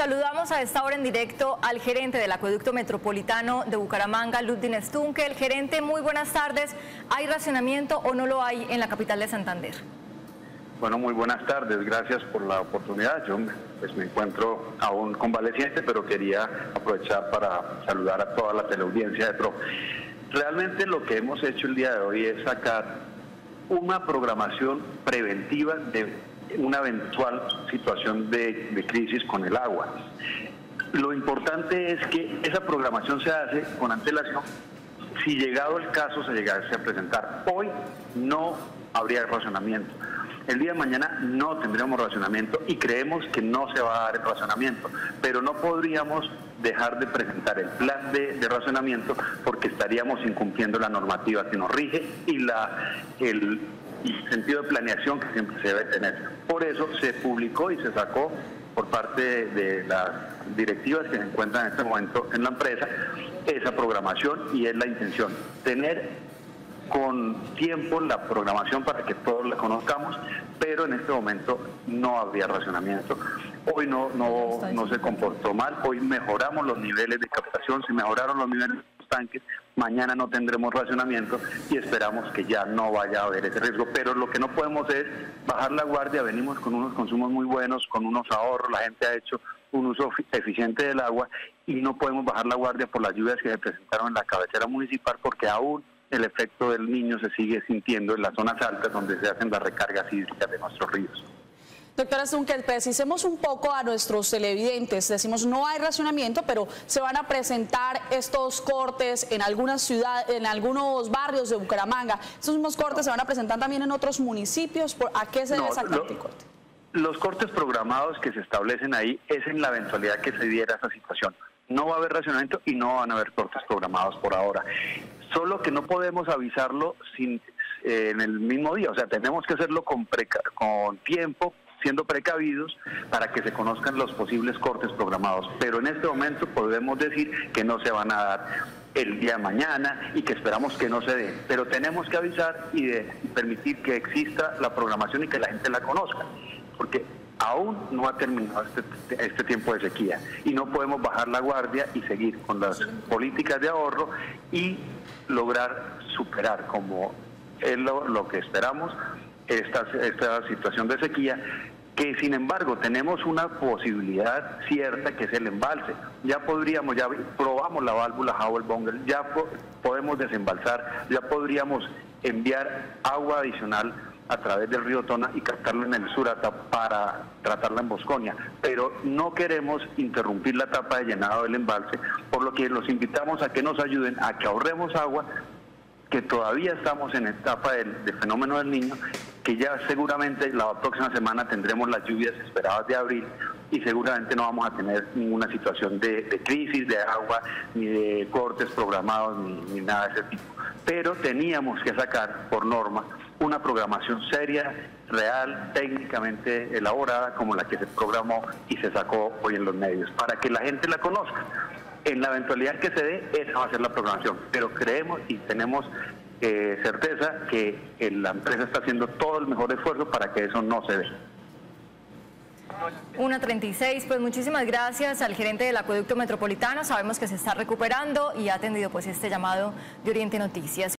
Saludamos a esta hora en directo al gerente del Acueducto Metropolitano de Bucaramanga, Ludwig Stunkel. Gerente, muy buenas tardes. ¿Hay racionamiento o no lo hay en la capital de Santander? Bueno, muy buenas tardes. Gracias por la oportunidad. Yo pues, me encuentro aún convaleciente, pero quería aprovechar para saludar a toda la teleaudiencia de PRO. Realmente lo que hemos hecho el día de hoy es sacar una programación preventiva de una eventual situación de, crisis con el agua. Lo importante es que esa programación se hace con antelación si llegado el caso se llegase a presentar. Hoy no habría racionamiento. El día de mañana no tendríamos racionamiento y creemos que no se va a dar el racionamiento, pero no podríamos dejar de presentar el plan de, de racionamiento porque estaríamos incumpliendo la normativa que nos rige y la, el, sentido de planeación que siempre se debe tener. Por eso se publicó y se sacó por parte de las directivas que se encuentran en este momento en la empresa esa programación y es la intención, tener con tiempo la programación para que todos la conozcamos, pero en este momento no habría racionamiento. Hoy no, no, no se comportó mal, hoy mejoramos los niveles de captación, se mejoraron los niveles tanques, mañana no tendremos racionamiento y esperamos que ya no vaya a haber ese riesgo. Pero lo que no podemos es bajar la guardia, venimos con unos consumos muy buenos, con unos ahorros, la gente ha hecho un uso eficiente del agua y no podemos bajar la guardia por las lluvias que se presentaron en la cabecera municipal porque aún el efecto del niño se sigue sintiendo en las zonas altas donde se hacen las recargas hídricas de nuestros ríos. Doctora Zunkel, precisemos un poco a nuestros televidentes. Decimos, no hay racionamiento, pero se van a presentar estos cortes en algunas ciudades, en algunos barrios de Bucaramanga. Estos mismos cortes se van a presentar también en otros municipios. ¿A qué se debe exactamente el corte? Los cortes programados que se establecen ahí es en la eventualidad que se diera esa situación. No va a haber racionamiento y no van a haber cortes programados por ahora. Solo que no podemos avisarlo sin, eh, en el mismo día, o sea, tenemos que hacerlo con, con tiempo, siendo precavidos para que se conozcan los posibles cortes programados. Pero en este momento podemos decir que no se van a dar el día de mañana y que esperamos que no se dé. Pero tenemos que avisar y de permitir que exista la programación y que la gente la conozca. Porque aún no ha terminado este, este, tiempo de sequía y no podemos bajar la guardia y seguir con las políticas de ahorro y lograr superar como es lo, lo que esperamos esta, esta situación de sequía que sin embargo tenemos una posibilidad cierta que es el embalse. Ya podríamos, ya probamos la válvula Howell Bonger, ya podemos desembalsar, ya podríamos enviar agua adicional a través del río Tona y captarlo en el Surata para tratarla en Bosconia. Pero no queremos interrumpir la etapa de llenado del embalse, por lo que los invitamos a que nos ayuden a que ahorremos agua, que todavía estamos en etapa del fenómeno del niño que ya seguramente la próxima semana tendremos las lluvias esperadas de abril y seguramente no vamos a tener ninguna situación de, crisis de agua, ni de cortes programados, ni, nada de ese tipo. Pero teníamos que sacar por norma una programación seria, real, técnicamente elaborada, como la que se programó y se sacó hoy en los medios, para que la gente la conozca. En la eventualidad que se dé, esa va a ser la programación. Pero creemos y tenemos eh, certeza que la empresa está haciendo todo el mejor esfuerzo para que eso no se dé. 1.36, pues muchísimas gracias al gerente del acueducto metropolitano, sabemos que se está recuperando y ha atendido pues este llamado de Oriente Noticias.